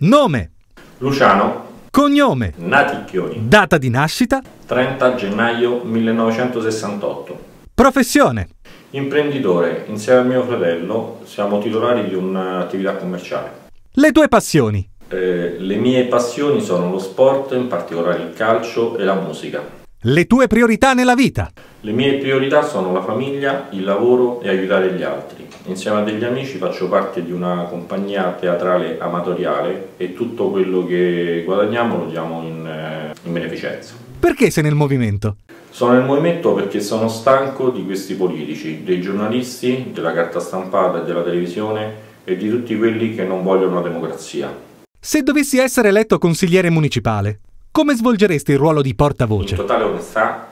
Nome, Luciano. Cognome, Naticchioni, data di nascita, 30 gennaio 1968. professione, Imprenditore, insieme al mio fratello siamo titolari di un'attività commerciale. le tue passioni, Eh, le mie passioni sono lo sport, in particolare il calcio e la musica. Le tue priorità nella vita, Le mie priorità sono la famiglia, il lavoro e aiutare gli altri. Insieme a degli amici faccio parte di una compagnia teatrale amatoriale e tutto quello che guadagniamo lo diamo in, eh, in beneficenza. perché sei nel movimento? Sono nel movimento perché sono stanco di questi politici, dei giornalisti, della carta stampata e della televisione e di tutti quelli che non vogliono la democrazia. Se dovessi essere eletto consigliere municipale, come svolgeresti il ruolo di In portavoce? totale onestà,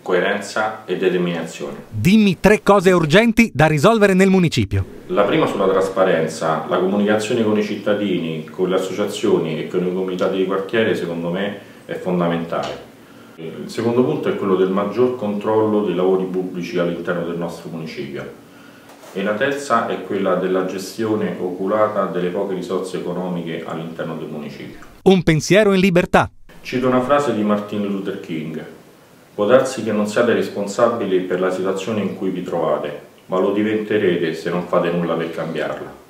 coerenza e determinazione. Dimmi tre cose urgenti da risolvere nel municipio. La prima sulla trasparenza, la comunicazione con i cittadini, con le associazioni e con i comitati di quartiere secondo me è fondamentale. Il secondo punto è quello del maggior controllo dei lavori pubblici all'interno del nostro municipio. E la terza è quella della gestione oculata delle poche risorse economiche all'interno del municipio. Un pensiero in libertà. Cito una frase di Martin Luther King. Può darsi che non siate responsabili per la situazione in cui vi trovate, ma lo diventerete se non fate nulla per cambiarla.